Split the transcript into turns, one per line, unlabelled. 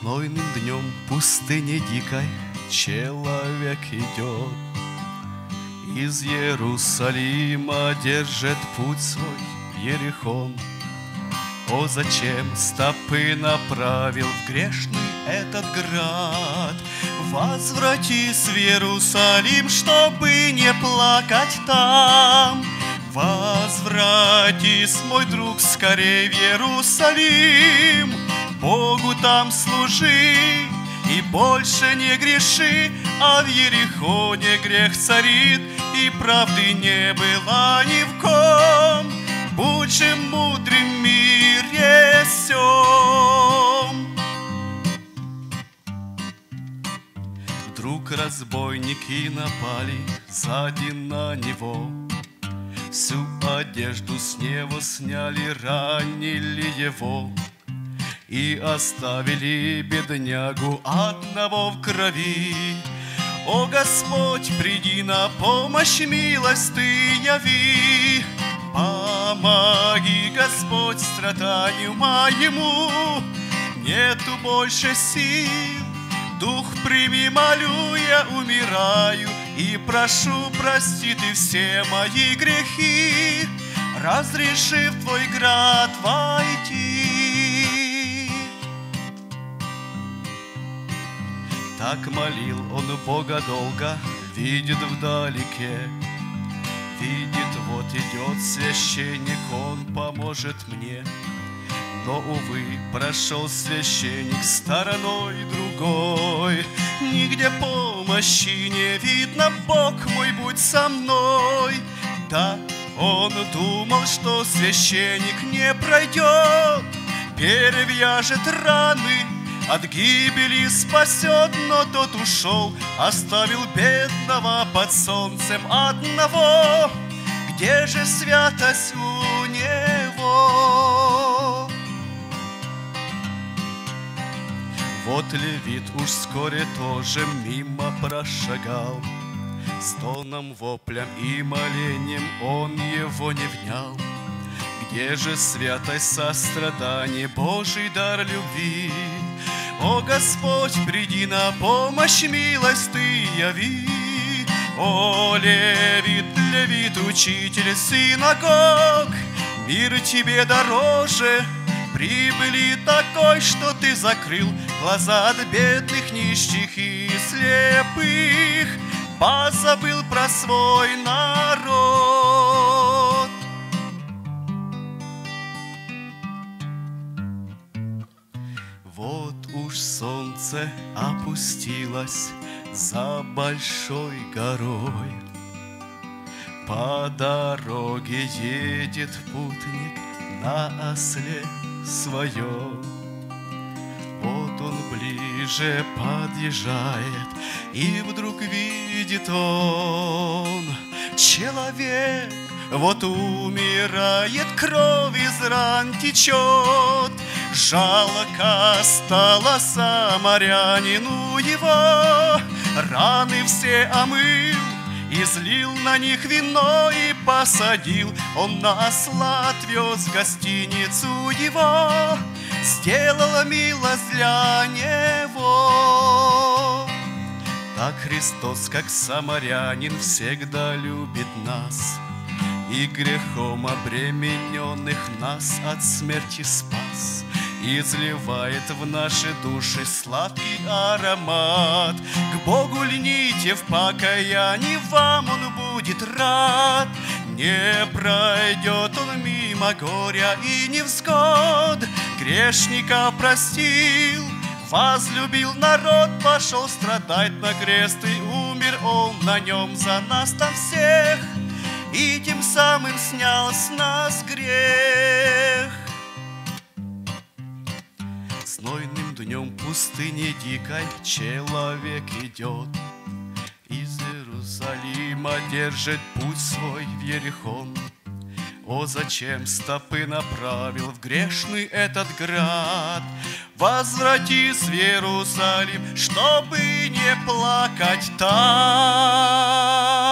Знойным днем пустыни дикой человек идет. Из Иерусалима держит путь свой Ерехон. О, зачем стопы направил в грешный этот град? Возвратись в Иерусалим, чтобы не плакать там. Возвратись, мой друг, скорее в Иерусалим, Богу там служи и больше не греши, А в Ерехоне грех царит, и правды не было ни в ком. Будь же мудрым мире сём. Вдруг разбойники напали сзади на него, Всю одежду с него сняли, ранили его И оставили беднягу одного в крови. О Господь, приди на помощь, милость Ты яви. Помоги, Господь, страданию моему, Нету больше сил, Дух прими, молю, я умираю, И прошу, прости ты все мои грехи, Разреши в твой град войти. Так молил он Бога долго, видит вдалеке, Видит, вот идет священник, он поможет мне. Но, увы, прошел священник стороной другой. Нигде помощи не видно, Бог мой, будь со мной. Да, он думал, что священник не пройдет, Перевяжет раны, от гибели спасет, но тот ушел, оставил бедного под солнцем одного. Где же святость у него? Вот левит уж вскоре тоже мимо прошагал. Стоном, воплем и молением он его не внял. Где же святость сострадания, Божий дар любви? О Господь, приди на помощь, милость Ты яви. О, левит, левит, учитель синагог, Мир тебе дороже, прибыли такой, что ты закрыл Глаза от бедных, нищих и слепых, Позабыл про свой народ. Солнце опустилось за большой горой. По дороге едет путник на осле своем. Вот он ближе подъезжает, и вдруг видит он человек, вот умирает, кровь из ран течет, Жалко стало самарянину его, Раны все омыл, Излил на них вино и посадил, Он на осла отвез гостиницу его, Сделала милость для него. Так Христос, как самарянин, всегда любит нас, И грехом обремененных нас от смерти спас. Изливает в наши души сладкий аромат. К Богу льните в покаянии, вам Он будет рад. Не пройдет Он мимо горя и невзгод, Грешника простил, возлюбил народ, Пошел страдать на крест и умер Он на нем за нас там всех, И тем самым снял с нас грех. Знойным днем пустыни дикой человек идет. Из Иерусалима держит путь свой в Ерехон. О, зачем стопы направил в грешный этот град? Возвратись в Иерусалим, чтобы не плакать там.